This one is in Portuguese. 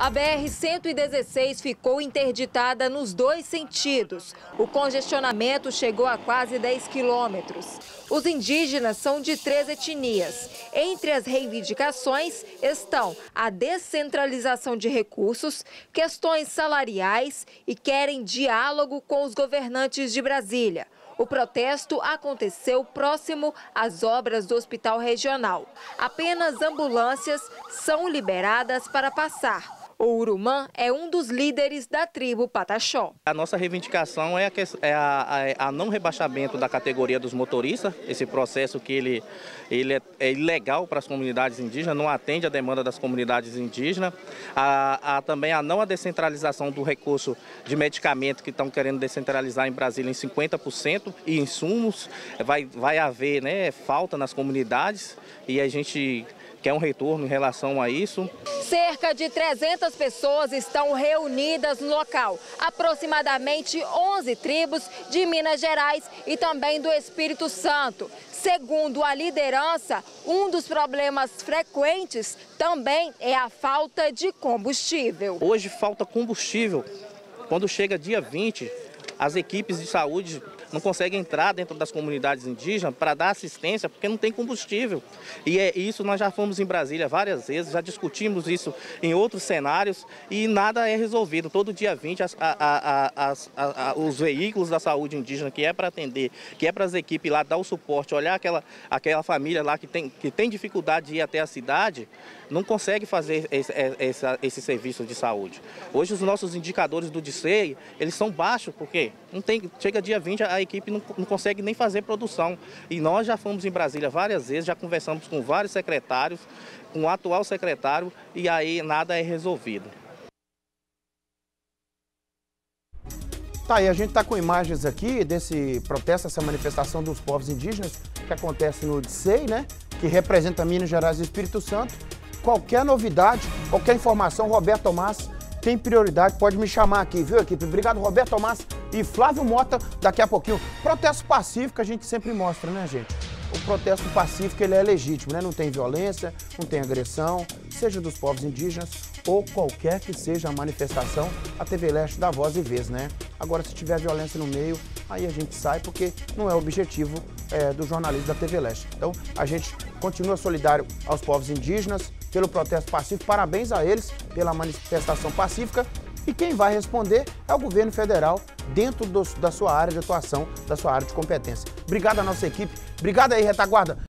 A BR-116 ficou interditada nos dois sentidos. O congestionamento chegou a quase 10 quilômetros. Os indígenas são de três etnias. Entre as reivindicações estão a descentralização de recursos, questões salariais e querem diálogo com os governantes de Brasília. O protesto aconteceu próximo às obras do Hospital Regional. Apenas ambulâncias são liberadas para passar. O Urumã é um dos líderes da tribo Pataxó. A nossa reivindicação é, a, é a, a, a, não rebaixamento da categoria dos motoristas, esse processo que ele, ele é, é ilegal para as comunidades indígenas, não atende à demanda das comunidades indígenas. A, a, também a não a descentralização do recurso de medicamento que estão querendo descentralizar em Brasília em 50% e insumos. Vai, vai haver né, falta nas comunidades e a gente quer um retorno em relação a isso. Cerca de 300 pessoas estão reunidas no local, aproximadamente 11 tribos de Minas Gerais e também do Espírito Santo. Segundo a liderança, um dos problemas frequentes também é a falta de combustível. Hoje falta combustível. Quando chega dia 20, as equipes de saúde não conseguem entrar dentro das comunidades indígenas para dar assistência porque não tem combustível. E é isso nós já fomos em Brasília várias vezes, já discutimos isso em outros cenários e nada é resolvido. Todo dia 20 as, a, a, a, os veículos da saúde indígena que é para atender, que é para as equipes lá dar o suporte, olhar aquela, aquela família lá que tem, que tem dificuldade de ir até a cidade, não consegue fazer esse, esse, esse serviço de saúde. Hoje os nossos indicadores do DICEI, eles são baixos, porque não tem, chega dia 20, a equipe não, não consegue nem fazer produção. E nós já fomos em Brasília várias vezes, já conversamos com vários secretários, com o atual secretário, e aí nada é resolvido. Tá aí, a gente está com imagens aqui desse protesto, essa manifestação dos povos indígenas que acontece no Odissei, né? Que representa Minas Gerais e Espírito Santo. Qualquer novidade, qualquer informação, Roberto Tomás tem prioridade, pode me chamar aqui, viu, equipe? Obrigado, Roberto Tomás e Flávio Mota, daqui a pouquinho. Protesto pacífico a gente sempre mostra, né, gente? O protesto pacífico ele é legítimo, né? Não tem violência, não tem agressão, seja dos povos indígenas ou qualquer que seja a manifestação, a TV Leste dá voz e vez, né? Agora, se tiver violência no meio, aí a gente sai porque não é o objetivo é, do jornalismo da TV Leste. Então, a gente continua solidário aos povos indígenas, pelo protesto pacífico. Parabéns a eles pela manifestação pacífica. E quem vai responder é o governo federal dentro do, da sua área de atuação, da sua área de competência. Obrigado à nossa equipe. Obrigado aí, retaguarda.